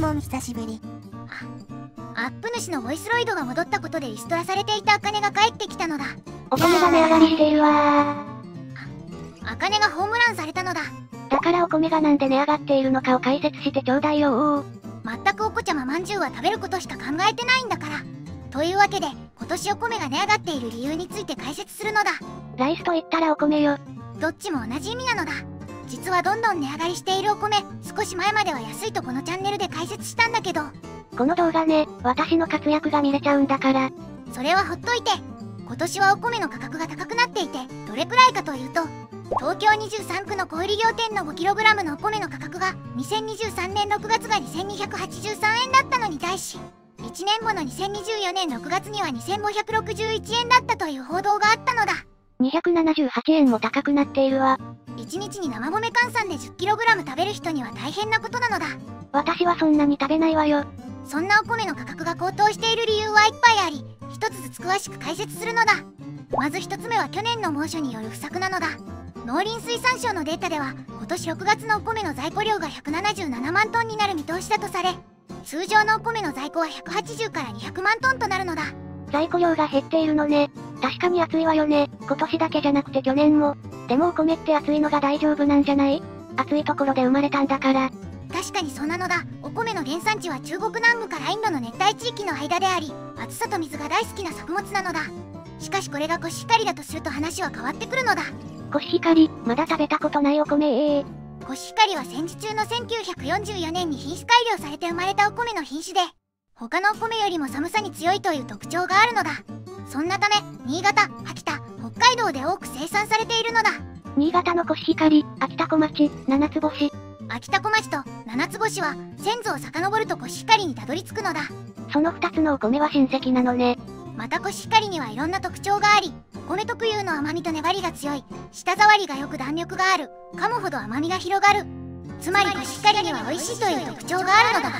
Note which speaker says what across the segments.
Speaker 1: もん久しぶり。
Speaker 2: アップ主のボイスロイドが戻ったことでリストラされていた茜が帰ってきたのだ。
Speaker 3: お米が値上がりしているわ。
Speaker 2: 茜がホームランされたのだ。
Speaker 3: だからお米がなんで値上がっているのかを解説してちょうだいよ。
Speaker 2: 全くお子ちゃままんじゅうは食べることしか考えてないんだから。というわけで今年お米が値上がっている理由について解説するのだ。
Speaker 3: ライスと言ったらお米よ。
Speaker 2: どっちも同じ意味なのだ実はどんどん値上がりしているお米少し前までは安いとこのチャンネルで解説したんだけど。
Speaker 3: この動画ね私の活躍が見れちゃうんだから。
Speaker 2: それはほっといて今年はお米の価格が高くなっていてどれくらいかというと東京23区の小売業店の 5kg のお米の価格が2023年6月が2283円だったのに対し1年後の2024年6月には2561円だったという報道があったのだ。
Speaker 3: 278円も高くなっているわ
Speaker 2: 1日に生米換算で 10kg 食べる人には大変なことなのだ。
Speaker 3: 私はそんなに食べないわよ。
Speaker 2: そんなお米の価格が高騰している理由はいっぱいあり一つずつ詳しく解説するのだ。まず1つ目は去年の猛暑による不作なのだ。農林水産省のデータでは今年6月のお米の在庫量が177万トンになる見通しだとされ通常のお米の在庫は180から200万トンとなるのだ。
Speaker 3: 在庫量が減っているのね確かに暑いわよね。今年だけじゃなくて去年も。でもお米って暑いのが大丈夫なんじゃない？暑いところで生まれたんだから。
Speaker 2: 確かにそうなのだ。お米の原産地は中国南部からインドの熱帯地域の間であり暑さと水が大好きな作物なのだ。しかしこれがコシヒカリだとすると話は変わってくるのだ。
Speaker 3: コシヒカリまだ食べたことないお米。ええ
Speaker 2: コシヒカリは戦時中の1944年に品種改良されて生まれたお米の品種で他のお米よりも寒さに強いという特徴があるのだそんなため新潟秋田北海道で多く生産されているのだ。
Speaker 3: 新潟のコシヒカリ秋田小町七つ星。
Speaker 2: 秋田小町と七つ星は先祖を遡るとコシヒカリにたどり着くのだ。
Speaker 3: その2つのお米は親戚なのね。
Speaker 2: またコシヒカリにはいろんな特徴がありお米特有の甘みと粘りが強い舌触りがよく弾力がある噛むほど甘みが広がる。つまりコシヒカリには美味しいという特徴があるのだが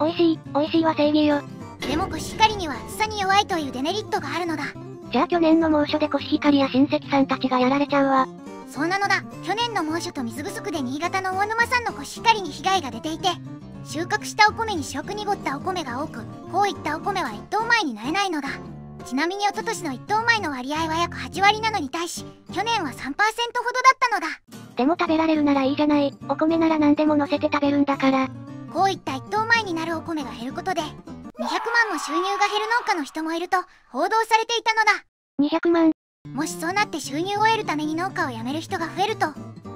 Speaker 3: 美味しい美味しいは正義よ
Speaker 2: でもコシヒカリには暑さに弱いというデメリットがあるのだ。
Speaker 3: じゃあ去年の猛暑でコシヒカリや親戚さんたちがやられちゃうわ。
Speaker 2: そうなのだ。去年の猛暑と水不足で新潟の大沼産のコシヒカリに被害が出ていて収穫したお米に白く濁ったお米が多くこういったお米は一等米になれないのだ。ちなみに一昨年の一等米の割合は約8割なのに対し去年は3%ほどだったのだ。
Speaker 3: でも食べられるならいいじゃない。お米なら何でも乗せて食べるんだから。
Speaker 2: こういった一等米になるお米が減ることで200万も収入が減る農家の人もいると報道されていたのだ。
Speaker 3: 200万。
Speaker 2: もしそうなって収入を得るために農家を辞める人が増えると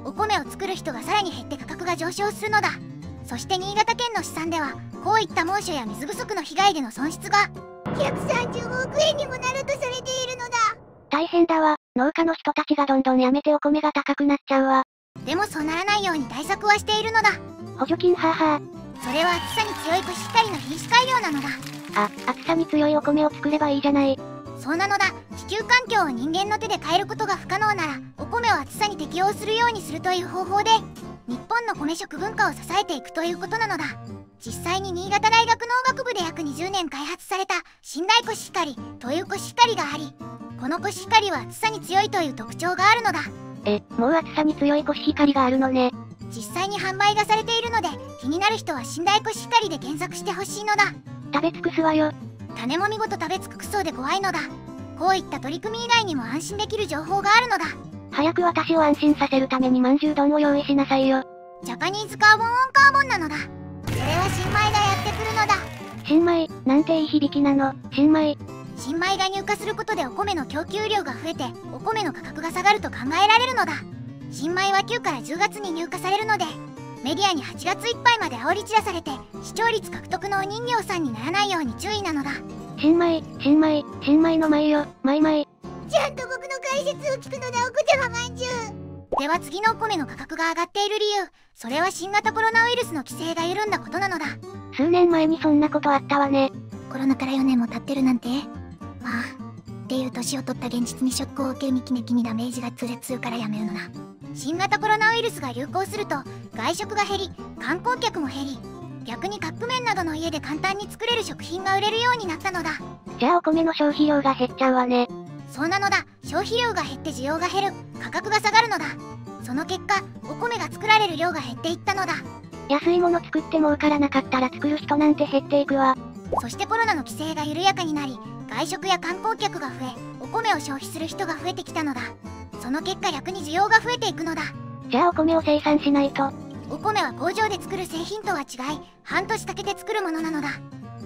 Speaker 2: お米を作る人がさらに減って価格が上昇するのだ。そして新潟県の試算ではこういった猛暑や水不足の被害での損失が130億円にもなるとされているのだ。
Speaker 3: 大変だわ。農家の人たちがどんどん辞めてお米が高くなっちゃうわ。
Speaker 2: でもそうならないように対策はしているのだ。
Speaker 3: 補助金はーは
Speaker 2: それは暑さに強い品種改良なのだ。
Speaker 3: あ暑さに強いお米を作ればいいじゃない。
Speaker 2: そうなのだ。地球環境を人間の手で変えることが不可能ならお米を暑さに適応するようにするという方法で日本の米食文化を支えていくということなのだ。実際に新潟大学農学部で約20年開発された寝台コシヒカリというコシヒカリがありこのコシヒカリは暑さに強いという特徴があるのだ。
Speaker 3: えもう暑さに強いコシヒカリがあるのね
Speaker 2: 実際に販売がされているので気になる人は寝台コシヒカリで検索してほしいのだ。
Speaker 3: 食べ尽くすわよ。
Speaker 2: 種も見事食べ尽くそうで怖いのだ。こういった取り組み以外にも安心できる情報があるのだ。
Speaker 3: 早く私を安心させるためにまんじゅう丼を用意しなさいよ。
Speaker 2: ジャパニーズカーボンオンカーボンなのだ。それは新米がやってくるのだ。
Speaker 3: 新米なんていい響きなの。新米。
Speaker 2: 新米が入荷することでお米の供給量が増えてお米の価格が下がると考えられるのだ新米は9から10月に入荷されるのでメディアに8月いっぱいまで煽り散らされて視聴率獲得のお人形さんにならないように注意なのだ。
Speaker 3: 新米新米新米の米よマイマイ
Speaker 2: ちゃんと僕の解説を聞くのだおこちゃままんじゅうでは次のお米の価格が上がっている理由。それは新型コロナウイルスの規制が緩んだことなのだ。
Speaker 3: 数年前にそんなことあったわね。
Speaker 2: コロナから4年も経ってるなんて？まあっていう年を取った現実にショックを受けるミキネキにダメージが痛烈からやめるのな新型コロナウイルスが流行すると外食が減り観光客も減り逆にカップ麺などの家で簡単に作れる食品が売れるようになったのだ。
Speaker 3: じゃあお米の消費量が減っちゃうわね。
Speaker 2: そうなのだ。消費量が減って需要が減る。価格が下がるのだ。その結果お米が作られる量が減っていったのだ。
Speaker 3: 安いもの作って儲からなかったら作る人なんて減っていくわ。
Speaker 2: そしてコロナの規制が緩やかになり外食や観光客が増えお米を消費する人が増えてきたのだその結果逆に需要が増えていくのだ。
Speaker 3: じゃあお米を生産しないと。
Speaker 2: お米は工場で作る製品とは違い半年かけて作るものなのだ。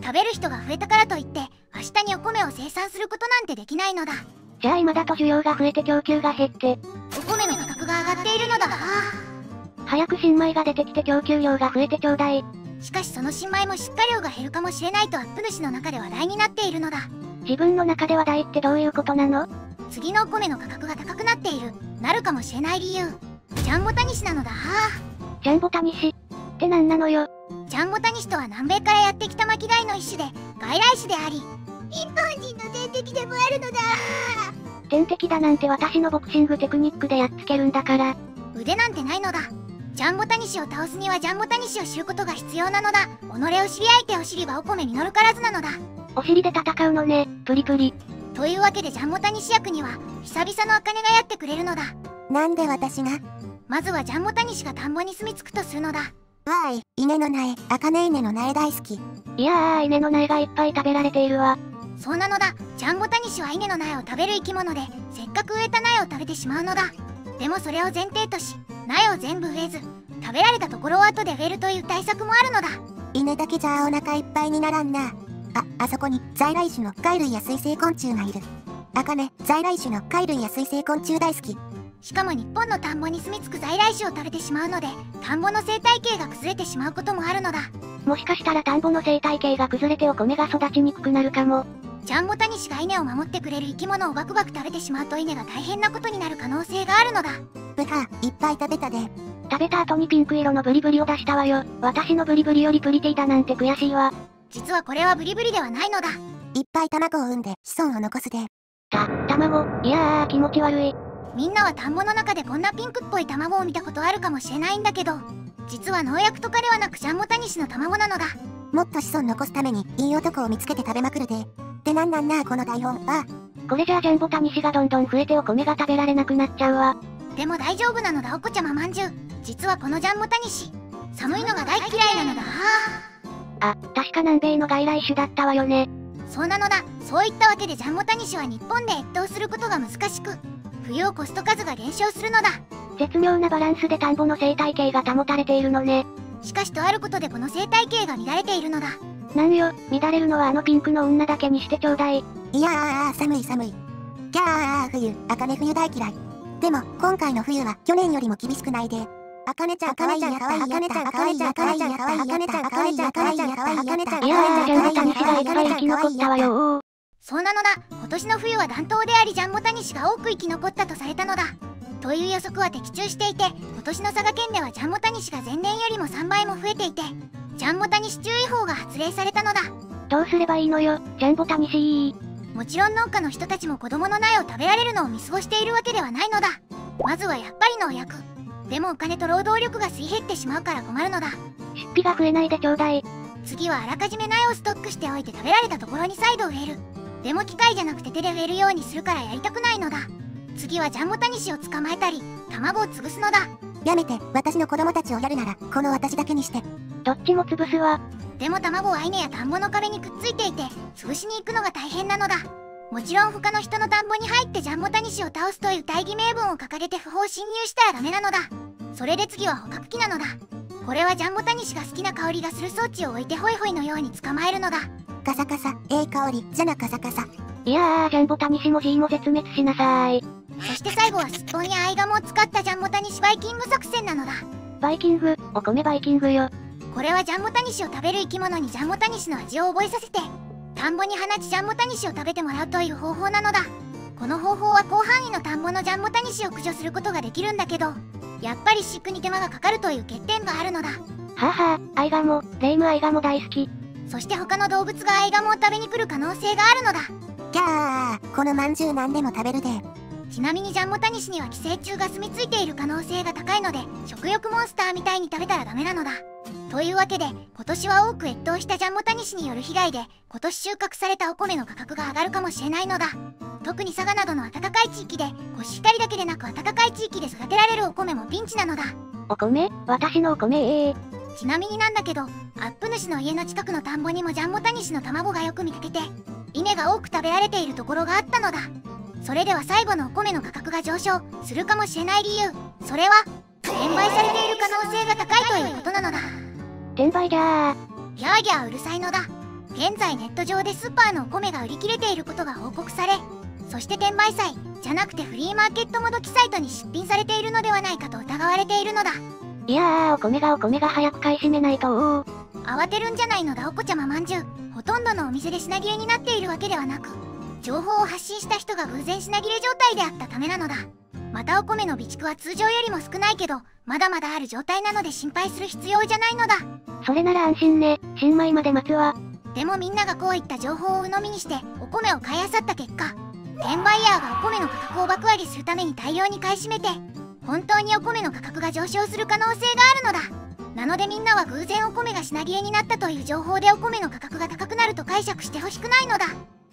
Speaker 2: 食べる人が増えたからといって明日にお米を生産することなんてできないのだ。
Speaker 3: じゃあ今だと需要が増えて供給が減って、
Speaker 2: お米の価格が上がっているのだ。は
Speaker 3: 早く新米が出てきて供給量が増えてちょうだい。
Speaker 2: あしかしその新米も出荷量が減るかもしれないとアップ主の中で話題になっているのだ。
Speaker 3: 自分の中で話題ってどういうことなの？
Speaker 2: 次のお米の価格が高くなっている。なるかもしれない理由。ジャンボタニシなのだ。はあ
Speaker 3: ジャンボタニシ。って何なのよ。
Speaker 2: ジャンボタニシとは南米からやってきた巻き貝の一種で外来種であり一般人の天敵でもあるのだ。
Speaker 3: 天敵だなんて私のボクシングテクニックでやっつけるんだから。
Speaker 2: 腕なんてないのだ。ジャンボタニシを倒すにはジャンボタニシを知ることが必要なのだ。己を知り相手を知りばお米実るからずなのだ。
Speaker 3: お尻で戦うのね、プリプリ。
Speaker 2: というわけでジャンボタニシ役には久々の茜がやってくれるのだ
Speaker 1: なんで私が？
Speaker 2: まずはジャンボタニシが田んぼに住み着くとするのだ
Speaker 1: わーい、稲の苗、茜稲の苗大好き。
Speaker 3: いやー、稲の苗がいっぱい食べられているわ。
Speaker 2: そうなのだジャンボタニシは稲の苗を食べる生き物でせっかく植えた苗を食べてしまうのだでもそれを前提とし苗を全部植えず食べられたところを後で植えるという対策もあるのだ
Speaker 1: 稲だけじゃお腹いっぱいにならんな。あ、あそこに在来種の貝類や水生昆虫がいる。茜、在来種の貝類や水生昆虫大好き。
Speaker 2: しかも日本の田んぼに住み着く在来種を食べてしまうので田んぼの生態系が崩れてしまうこともあるのだ
Speaker 3: もしかしたら田んぼの生態系が崩れてお米が育ちにくくなるかも。
Speaker 2: ジャンボタニシが稲を守ってくれる生き物をバクバク食べてしまうと稲が大変なことになる可能性があるのだ
Speaker 1: ブハー、いっぱい食べたで。
Speaker 3: 食べた後にピンク色のブリブリを出したわよ。私のブリブリよりプリティだなんて悔しいわ。
Speaker 2: 実はこれはブリブリではないのだ
Speaker 1: いっぱい卵を産んで子孫を残すで。
Speaker 3: た、卵、いやー気持ち悪い。
Speaker 2: みんなは田んぼの中でこんなピンクっぽい卵を見たことあるかもしれないんだけど実は農薬とかではなくジャンボタニシの卵なのだ
Speaker 1: もっと子孫残すためにいい男を見つけて食べまくるで。ってなんなんなこの台本。あ、
Speaker 3: これじゃあジャンボタニシがどんどん増えてお米が食べられなくなっちゃうわ。
Speaker 2: でも大丈夫なのだおこちゃままんじゅう実はこのジャンボタニシ寒いのが大嫌いなのだは
Speaker 3: あ、確か南米の外来種だったわよね。
Speaker 2: あそうなのだそういったわけでジャンボタニシは日本で越冬することが難しく冬を越すと数が減少するのだ
Speaker 3: 絶妙なバランスで田んぼの生態系が保たれているのね。
Speaker 2: しかしとあることでこの生態系が乱れているのだ
Speaker 3: なんよ、乱れるのはあのピンクの女だけにしてちょうだい。
Speaker 1: いやー、寒い寒い。キャー、冬、茜冬大嫌い。でも、今回の冬は去年よりも厳しくないで。茜ちゃん可愛いやった、茜ちゃん可愛いやった、茜ちゃん可愛いやった、茜ちゃん可愛いやった、茜ちゃん可愛いやった、
Speaker 3: いやー、ジャンボタニシがいっぱい生き残ったわよ。おー。
Speaker 2: そうなのだ。今年の冬は暖冬でありジャンボタニシが多く生き残ったとされたのだ。という予測は的中していて今年の佐賀県ではジャンボタニシが前年よりも3倍も増えていてジャンボタニシ注意報が発令されたのだ。
Speaker 3: どうすればいいのよ、ジャンボタニシ。ー。
Speaker 2: もちろん農家の人たちも子供の苗を食べられるのを見過ごしているわけではないのだ。まずはやっぱり農薬でもお金と労働力がすり減ってしまうから困るのだ。
Speaker 3: 出費が増えないでちょうだい。
Speaker 2: 次はあらかじめ苗をストックしておいて食べられたところに再度植える。でも機械じゃなくて手で植えるようにするからやりたくないのだ。次はジャンボタニシを捕まえたり卵を潰すのだ。
Speaker 1: やめて、私の子供たちをやるなら、この私だけにして。
Speaker 3: どっちも潰すわ。
Speaker 2: でも卵は稲や田んぼの壁にくっついていて潰しに行くのが大変なのだ。もちろん他の人の田んぼに入ってジャンボタニシを倒すという大義名分を掲げて不法侵入したらダメなのだそれで次は捕獲器なのだ。これはジャンボタニシが好きな香りがする装置を置いてホイホイのように捕まえるのだ。
Speaker 1: カサカサ、ええ香り、じゃなカサカサ。
Speaker 3: いやー、ジャンボタニシも G も絶滅しなさーい。
Speaker 2: そして最後はすっぽんやアイガモを使ったジャンボタニシバイキング作戦なのだ。
Speaker 3: バイキング、お米バイキングよ。
Speaker 2: これはジャンボタニシを食べる生き物にジャンボタニシの味を覚えさせて田んぼに放ちジャンボタニシを食べてもらうという方法なのだ。この方法は広範囲の田んぼのジャンボタニシを駆除することができるんだけどやっぱり飼育に手間がかかるという欠点があるのだ。
Speaker 3: はあはあ、アイガモ、レイムアイガモ大好き。
Speaker 2: そして他の動物がアイガモを食べに来る可能性があるのだ。
Speaker 1: キャー、このまんじゅう何でも食べるで。
Speaker 2: ちなみにジャンボタニシには寄生虫が住み着いている可能性が高いので食欲モンスターみたいに食べたらダメなのだ。というわけで今年は多く越冬したジャンボタニシによる被害で今年収穫されたお米の価格が上がるかもしれないのだ特に佐賀などの暖かい地域でコシヒカリだけでなく暖かい地域で育てられるお米もピンチなのだ。
Speaker 3: お米？私のお米？ええ。
Speaker 2: ちなみになんだけどアップ主の家の近くの田んぼにもジャンボタニシの卵がよく見かけて稲が多く食べられているところがあったのだ。それでは最後のお米の価格が上昇するかもしれない理由。それは転売されている可能性が高いということなのだ。
Speaker 3: 転売じゃ
Speaker 2: ギャーギャーうるさいのだ。現在ネット上でスーパーのお米が売り切れていることが報告されそして転売祭じゃなくてフリーマーケットもどきサイトに出品されているのではないかと疑われているのだ
Speaker 3: ー。いやー、お米がお米が早く買い占めないと。
Speaker 2: 慌てるんじゃないのだおこちゃままんじゅうほとんどのお店で品切れになっているわけではなく情報を発信した人が偶然品切れ状態であったためなのだまたお米の備蓄は通常よりも少ないけどまだまだある状態なので心配する必要じゃないのだ
Speaker 3: それなら安心ね。新米まで待つわ。
Speaker 2: でもみんながこういった情報を鵜呑みにしてお米を買い漁った結果転売ヤーがお米の価格を爆上げするために大量に買い占めて本当にお米の価格が上昇する可能性があるのだなのでみんなは偶然お米が品切れになったという情報でお米の価格が高くなると解釈してほしくないのだ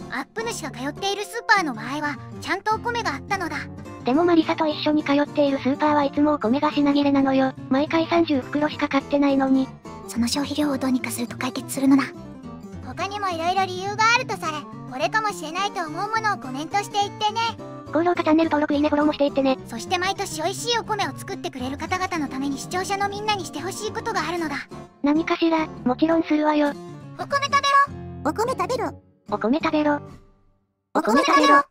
Speaker 2: アップ主が通っているスーパーの場合はちゃんとお米があったのだ
Speaker 3: でもマリサと一緒に通っているスーパーはいつもお米が品切れなのよ。毎回30袋しか買ってないのに。
Speaker 1: その消費量をどうにかすると解決するのだ
Speaker 2: 他にも色々理由があるとされこれかもしれないと思うものをコメントしていってね
Speaker 3: 高評価チャンネル登録いいねフォローもしていってね。
Speaker 2: そして毎年美味しいお米を作ってくれる方々のために視聴者のみんなにしてほしいことがあるのだ
Speaker 3: 何かしら、もちろんするわよ。
Speaker 2: お米食べろ
Speaker 1: お米食べろ
Speaker 3: お米食べろ。
Speaker 1: お米食べろ